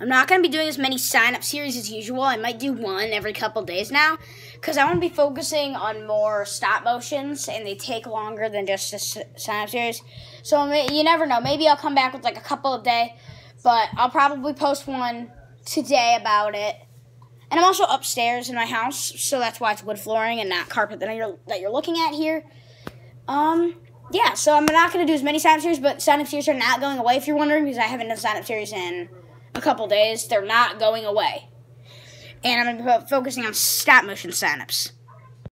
I'm not going to be doing as many sign up series as usual. I might do one every couple days now because I want to be focusing on more stop motions and they take longer than just a sign up series. So you never know. Maybe I'll come back with like a couple a day, but I'll probably post one today about it. And I'm also upstairs in my house, so that's why it's wood flooring and not carpet that you're that you're looking at here. Um, yeah, so I'm not going to do as many sign up series, but sign up series are not going away if you're wondering, because I haven't done sign up series in a couple days. They're not going away. And I'm focusing on stop motion sign ups.